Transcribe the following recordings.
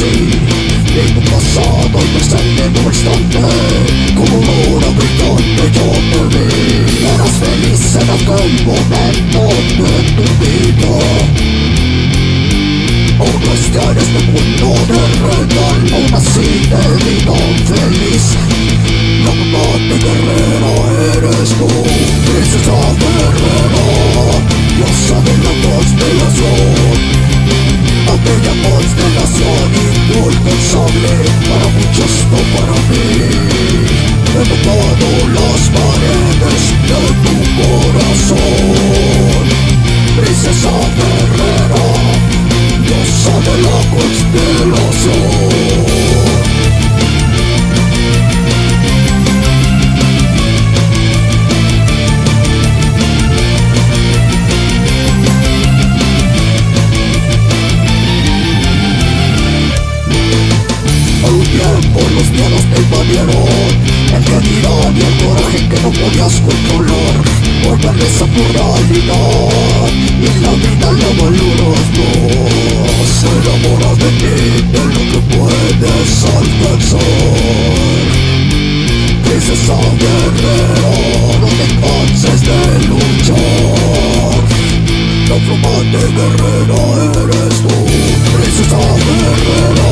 käsi. Viikon kassaa toiveksenne muistanne, kuluvan avittanne johtani. Paras velissenä kamponen on myötty niitä. Olkas kädestä kunnon herreitän, olta siitä mitä on felis. Jakaatte kerrena edes tuu, itse saa kerrena, jossa millä konstellasioon. Apeja konstellasioon. Inalcanzable Para muchos no para mí. He tocado las paredes de tu corazón. Princesa guerrera Diosa de la constelación los miedos te invadieron El realidad y el coraje que no podías controlar Volverles a tu realidad Y la vida la valoras más Se enamora de ti, de lo que puedes alcanzar Princesa guerrera, no te canses de luchar La flamante guerrera eres tú Princesa guerrera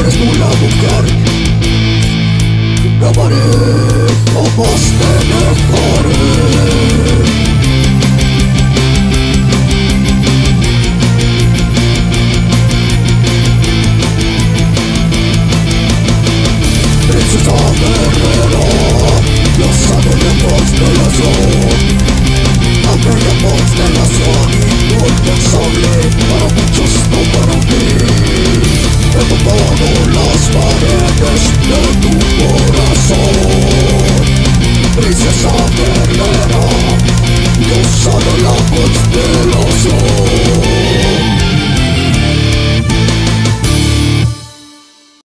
eres tú la mujer Princesa guerrera Diosa de la constelación